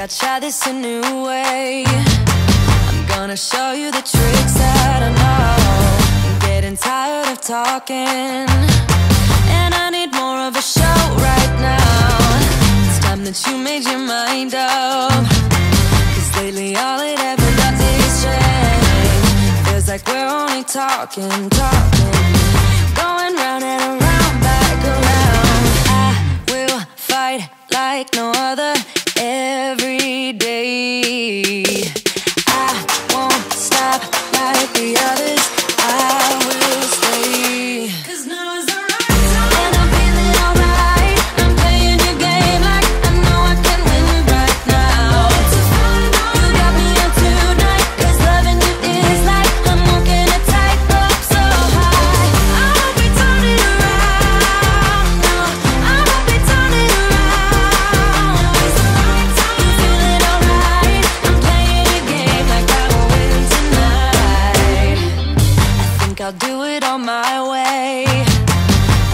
I'd try this a new way. I'm gonna show you the tricks that I know. I'm getting tired of talking, and I need more of a show right now. It's time that you made your mind up. Cause lately all it ever does is change. Feels like we're only talking, talking. Going round and around, back around. I will fight like no other every day. I'll do it on my way.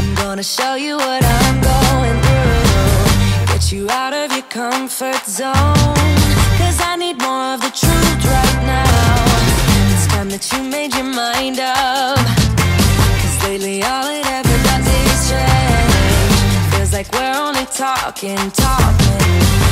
I'm gonna show you what I'm going through. Get you out of your comfort zone. Cause I need more of the truth right now. It's time that you made your mind up. Cause lately all it ever does is change. Feels like we're only talking, talking.